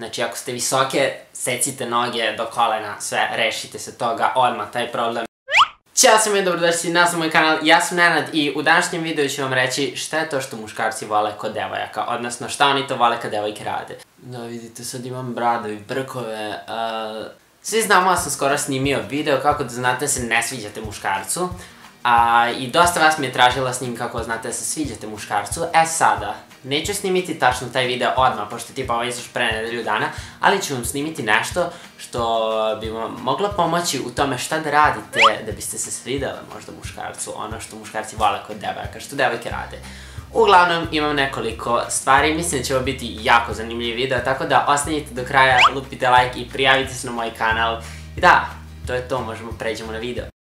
Znači, ako ste visoke, secite noge do kolena, sve, rešite se toga, odmah taj problem. Ćao sam i dobrodošli na moj kanal, ja sam Nenad i u današnjem videu ću vam reći šta je to što muškarci vole kod devojaka, odnosno šta oni to vole kad devojke rade. Da vidite, sad imam bradu i brkove, uh, svi znamo, ja sam skoro snimio video kako da znate se ne sviđate muškarcu. A, I dosta vas mi je tražila snim kako znate da se sviđate muškarcu. E sada, neću snimiti tačno taj video odmah, pošto tipa ovaj izaš pre nedelju dana, ali ću vam snimiti nešto što bi vam moglo pomoći u tome šta da radite da biste se svidjeli možda muškarcu, ono što muškarci vole kod devojaka, što devojke rade. Uglavnom, imam nekoliko stvari, mislim da će ovo biti jako zanimljiv video, tako da ostanite do kraja, lupite like i prijavite se na moj kanal. I da, to je to, možemo pređemo na video.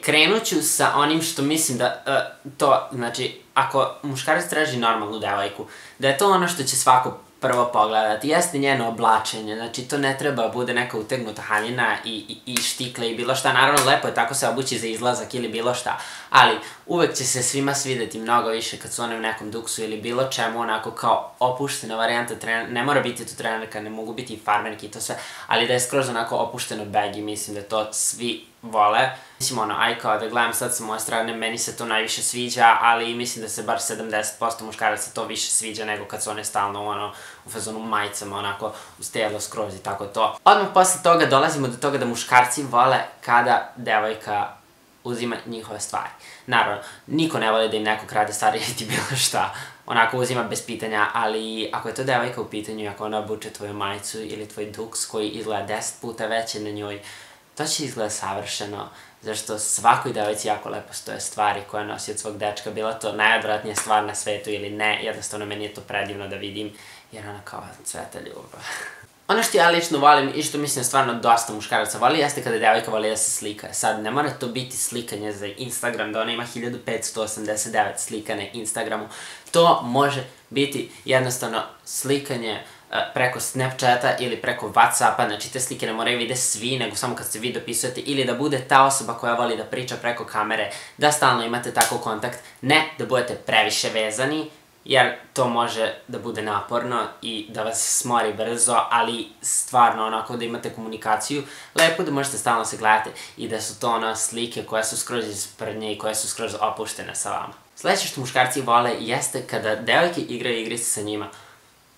Krenut ću sa onim što mislim da uh, to, znači, ako muškarac traži normalnu devojku, da je to ono što će svako prvo pogledati, jeste njeno oblačenje, znači to ne treba bude neka utegnuta haljina i, i, i štikle i bilo šta, naravno lepo je tako se obući za izlazak ili bilo šta, ali uvek će se svima svideti mnogo više kad su one u nekom duksu ili bilo čemu, onako kao opuštena varijanta trener, ne mora biti to trenerka, ne mogu biti i farmerki i to sve, ali da je skroz onako opušteno bag i mislim da to svi vole. Mislim ono, aj kao da gledam sad sa moje strane, meni se to najviše sviđa, ali mislim da se bar 70% muškaraca to više sviđa nego kad su one stalno ono, u fazonu majicama, onako, uz tijelo skroz i tako to. Odmah posle toga dolazimo do toga da muškarci vole kada devojka uzima njihove stvari. Naravno, niko ne voli da im neko krade stvari ili bilo šta. Onako uzima bez pitanja, ali ako je to devojka u pitanju, ako ona obuče tvoju majicu ili tvoj duks koji izgleda 10 puta veće na njoj, to će izgleda savršeno, zašto svakoj devojci jako lepo stoje stvari koje nosi od svog dečka, bila to najodvratnija stvar na svetu ili ne, jednostavno meni je to predivno da vidim, jer ona kao cveta ljubav. Ono što ja lično volim i što mislim stvarno dosta muškaraca voli jeste kada devojka voli da se slika. Sad, ne mora to biti slikanje za Instagram, da ona ima 1589 slika na Instagramu. To može biti jednostavno slikanje preko Snapchata ili preko Whatsappa, znači te slike ne moraju vide svi, nego samo kad se vi dopisujete, ili da bude ta osoba koja voli da priča preko kamere, da stalno imate tako kontakt, ne da budete previše vezani, jer to može da bude naporno i da vas smori brzo, ali stvarno onako da imate komunikaciju, lepo da možete stalno se gledate i da su to ono slike koje su skroz iz prdnje i koje su skroz opuštene sa vama. Sledeće što muškarci vole jeste kada devojke igraju igrice sa njima,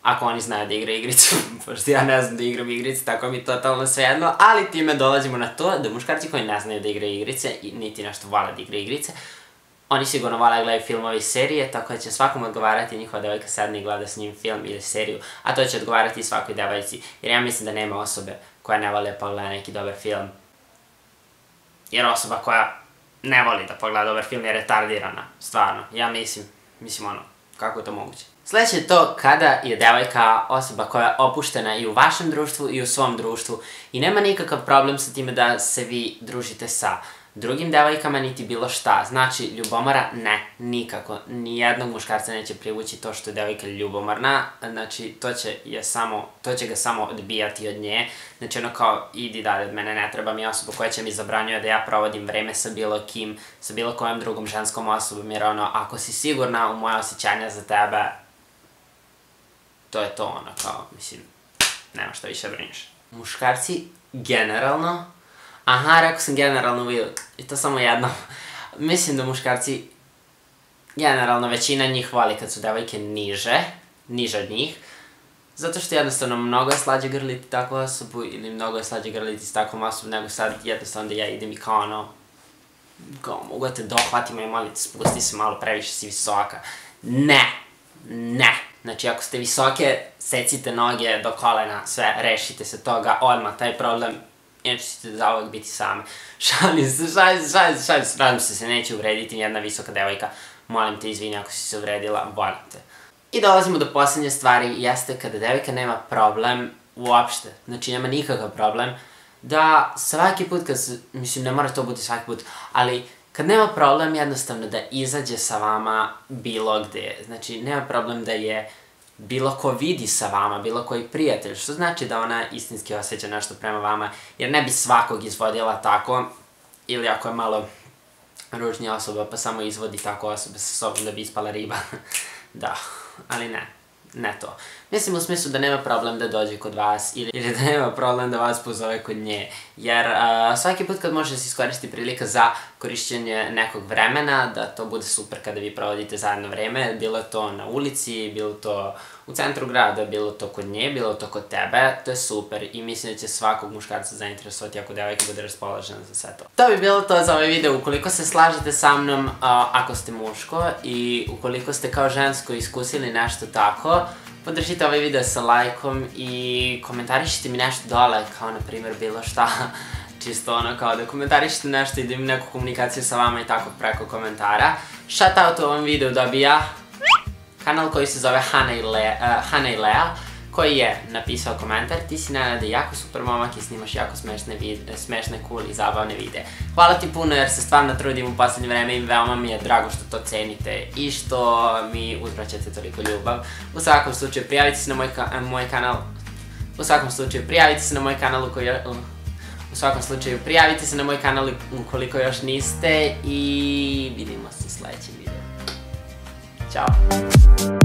ako oni znaju da igra igricu, pošto ja ne znam da igram igrice, tako mi totalno svejedno, ali time dolazimo na to da muškarci koji ne znaju da igra igrice, niti nešto vole da igra igrice, oni sigurno vole da gledaju filmove i serije, tako da će svakom odgovarati njihova devojka sedne i gleda s njim film ili seriju, a to će odgovarati i svakoj devojci, jer ja mislim da nema osobe koja ne voli da pogleda neki dobar film. Jer osoba koja ne voli da pogleda dobar film je retardirana, stvarno, ja mislim, mislim ono, kako je to moguće. Sledeće je to kada je devojka osoba koja je opuštena i u vašem društvu i u svom društvu i nema nikakav problem sa time da se vi družite sa drugim devojkama niti bilo šta. Znači, ljubomora ne, nikako. Nijednog muškarca neće privući to što je devojka ljubomorna, znači to će, je samo, to će ga samo odbijati od nje. Znači ono kao, idi dalje od mene, ne treba mi osoba koja će mi zabranjuje da ja provodim vreme sa bilo kim, sa bilo kojom drugom ženskom osobom, jer ono, ako si sigurna u moje osjećanja za tebe, to je to ono, kao, mislim, nema šta više brineš. Muškarci, generalno, aha, rekao sam generalno uvijek, i to samo jedno, mislim da muškarci, generalno većina njih voli kad su devojke niže, niže od njih, zato što jednostavno mnogo je slađe grliti takvu osobu ili mnogo je slađe grliti s takvom osobom nego sad jednostavno da ja idem i kao ono, kao mogu da te dohvatimo i molim te spusti se malo previše si visoka. Ne, ne, Znači, ako ste visoke, secite noge do kolena, sve, rešite se toga, odmah, taj problem, inače ćete zauvek biti same. Šalim se, šalim se, šalim se, šalim se, radim se, se neće uvrediti jedna visoka devojka. Molim te, izvini ako si se uvredila, volim te. I dolazimo do poslednje stvari, jeste kada devojka nema problem uopšte, znači nema nikakav problem, da svaki put kad se, mislim ne mora to biti svaki put, ali kad nema problem jednostavno da izađe sa vama bilo gde. Znači, nema problem da je bilo ko vidi sa vama, bilo koji prijatelj, što znači da ona istinski osjeća nešto prema vama, jer ne bi svakog izvodila tako, ili ako je malo ružnija osoba, pa samo izvodi tako osobe sa sobom da bi ispala riba. da, ali ne, ne to. Mislim u smislu da nema problem da dođe kod vas ili, ili da nema problem da vas pozove kod nje. Jer uh, svaki put kad može da se iskoristi prilika za korišćenje nekog vremena, da to bude super kada vi provodite zajedno vreme, bilo to na ulici, bilo to u centru grada, bilo to kod nje, bilo to kod tebe, to je super i mislim da će svakog muškarca zainteresovati ako devojka bude raspoložena za sve to. To bi bilo to za ovaj video, ukoliko se slažete sa mnom, uh, ako ste muško i ukoliko ste kao žensko iskusili nešto tako, podržite ovaj video sa lajkom i komentarišite mi nešto dole, kao na primjer bilo šta, čisto ono kao da komentarišite nešto i da imam neku komunikaciju sa vama i tako preko komentara. Shoutout u ovom videu dobija kanal koji se zove Hana i, Le, uh, Hana i Lea, koji je napisao komentar, ti si Nenade jako super momak i snimaš jako smešne, vide, smešne, cool i zabavne videe. Hvala ti puno jer se stvarno trudim u poslednje vreme i veoma mi je drago što to cenite i što mi uzvraćate toliko ljubav. U svakom slučaju prijavite se na moj, ka moj kanal, u svakom slučaju prijavite se na moj kanal U svakom slučaju, prijavite se na moj kanal ukoliko još niste i vidimo se u sledećem videu. Ćao!